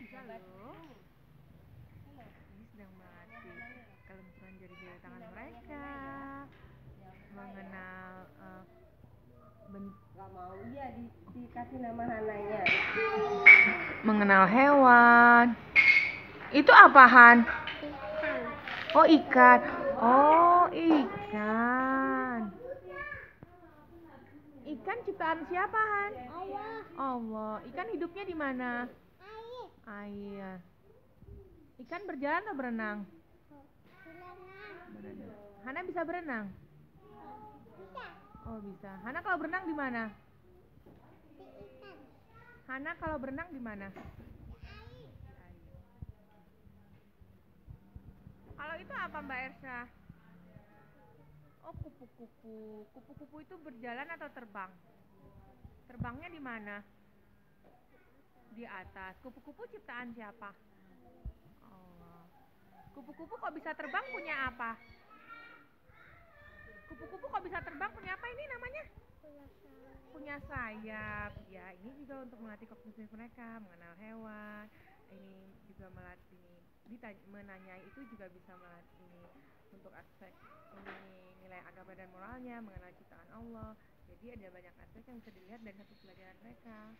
loh. Ini sedang melatih kelenturan jari-jari tangan mereka. Mengenal uh, ben- Gak mau. Iya di, dikasih nama Hananya. mengenal hewan. Itu apa Han? Oh ikan. Oh ikan. Ikan ciptaan siapa Han? Allah, Allah ikan hidupnya di mana air, ikan berjalan atau berenang? Berenang, berenang Hana bisa berenang? Bisa, oh bisa. Hana kalau berenang di mana? Di ikan, Hana kalau berenang di mana? Air, Kalau itu apa Mbak Ersa? Oh kupu-kupu. Kupu-kupu itu berjalan atau terbang? Terbangnya di mana? Di atas. Kupu-kupu ciptaan siapa? Allah. Kupu-kupu kok bisa terbang punya apa? Kupu-kupu kok bisa terbang punya apa ini namanya? Punya sayap. Ya, ini juga untuk melatih kognitif mereka, mengenal hewan. Ini juga melatih ditanya, menanyai itu juga bisa melatih untuk aspek ini nilai agama dan moralnya, mengenal ciptaan Allah. Jadi ada banyak aspek yang bisa dilihat dari satu pelajaran mereka.